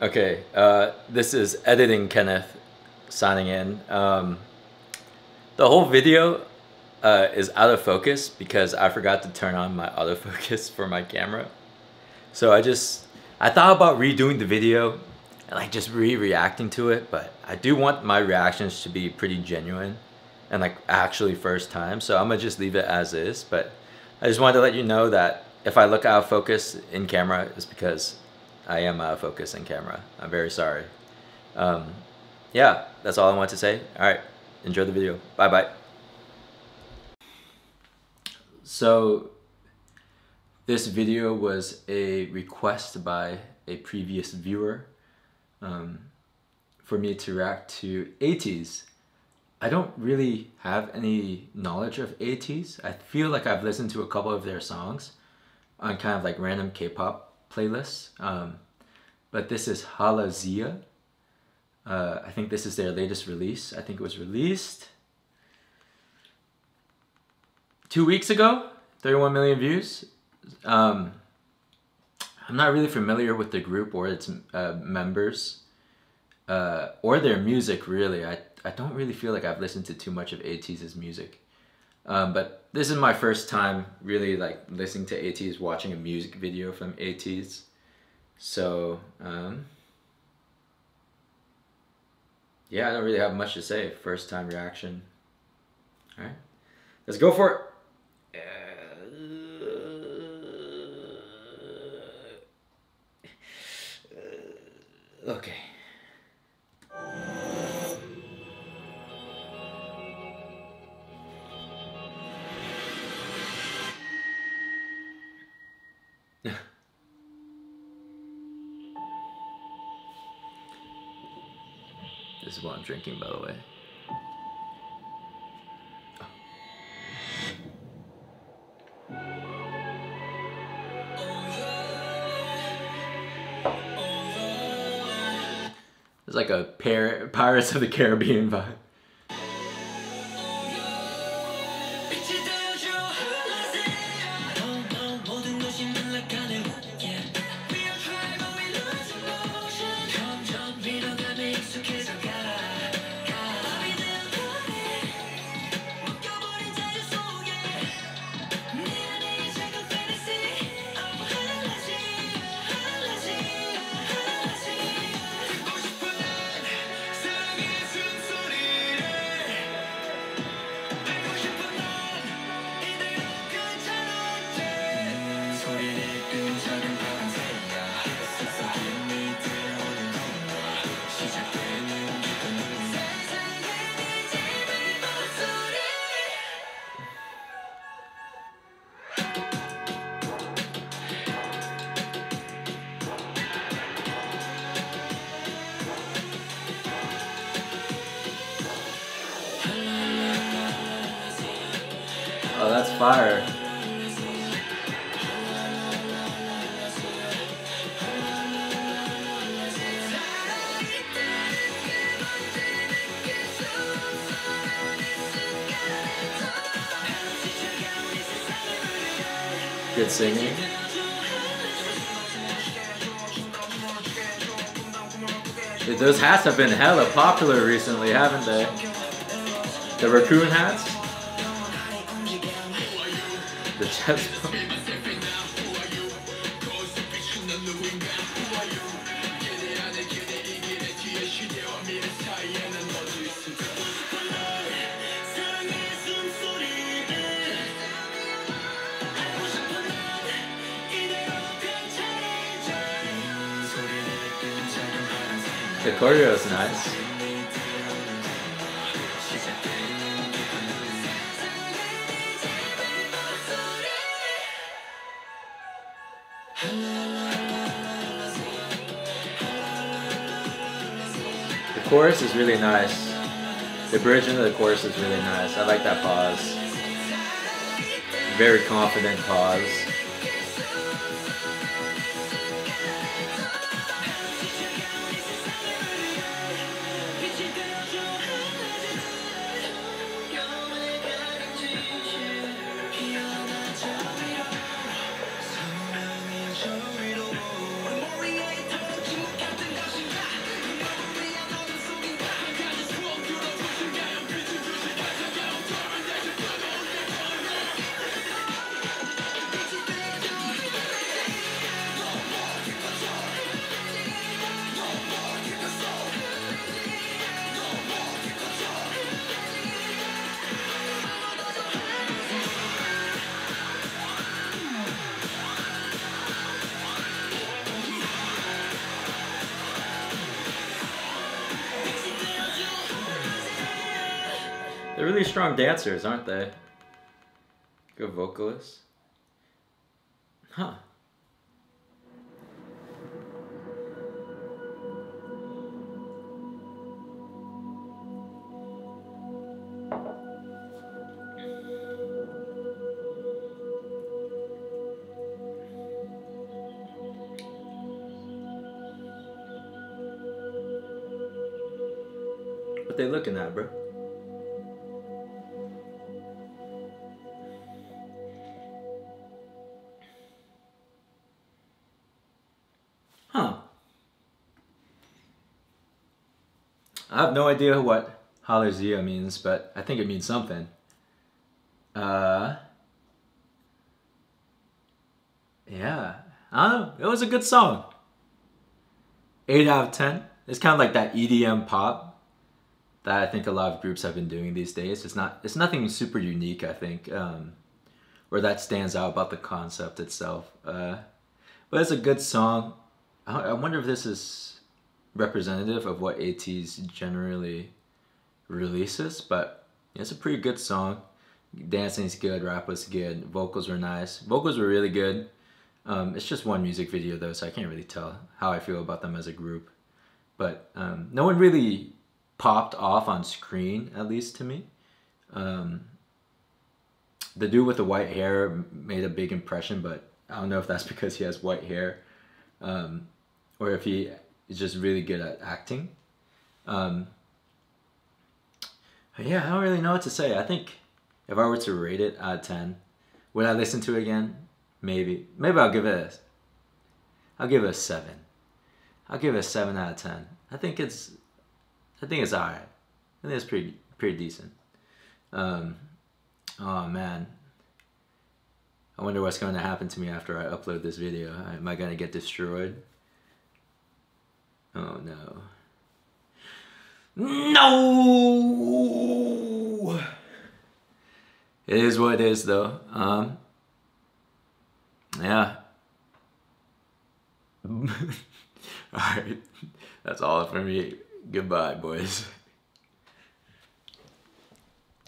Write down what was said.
Okay, uh, this is editing Kenneth signing in. Um, the whole video uh, is out of focus because I forgot to turn on my autofocus for my camera. So I just, I thought about redoing the video and like just re-reacting to it, but I do want my reactions to be pretty genuine and like actually first time. So I'm gonna just leave it as is, but I just wanted to let you know that if I look out of focus in camera, it's because I am out of focus in camera. I'm very sorry. Um, yeah, that's all I want to say. All right, enjoy the video. Bye bye. So this video was a request by a previous viewer um, for me to react to ATEEZ. I don't really have any knowledge of ATEEZ. I feel like I've listened to a couple of their songs on kind of like random K-pop playlists. Um, but this is Halazia. Uh, I think this is their latest release. I think it was released two weeks ago, 31 million views. Um, I'm not really familiar with the group or its uh, members uh, or their music really. I, I don't really feel like I've listened to too much of ATEEZ's music. Um, but this is my first time really like listening to ATEEZ, watching a music video from ATEEZ. So, um, yeah, I don't really have much to say. First time reaction. All right, let's go for it. Okay. This is what I'm drinking, by the way. It's like a Pirates of the Caribbean vibe. Fire. Good singing. Those hats have been hella popular recently, haven't they? The raccoon hats? The chest bump. The choreo is nice. Chorus is really nice. The bridge into the chorus is really nice. I like that pause. Very confident pause. Really strong dancers, aren't they? Good vocalists. Huh. What they looking at, bro? I have no idea what Halazia means, but I think it means something. Uh, yeah, I don't know. It was a good song. 8 out of 10. It's kind of like that EDM pop that I think a lot of groups have been doing these days. It's not it's nothing super unique, I think, um, or that stands out about the concept itself. Uh, but it's a good song. I, I wonder if this is representative of what ATEEZ generally releases, but it's a pretty good song. Dancing's good, rap was good, vocals were nice. Vocals were really good. Um, it's just one music video though, so I can't really tell how I feel about them as a group. But um, no one really popped off on screen, at least to me. Um, the dude with the white hair made a big impression, but I don't know if that's because he has white hair um, or if he is just really good at acting. Um, yeah, I don't really know what to say. I think if I were to rate it out of 10, would I listen to it again? Maybe. Maybe I'll give it a, I'll give it a 7. I'll give it a 7 out of 10. I think it's, I think it's alright. I think it's pretty, pretty decent. Um, oh man. I wonder what's going to happen to me after I upload this video. Am I going to get destroyed? Oh no. No! It is what it is though. Um, yeah. Alright. That's all for me. Goodbye, boys.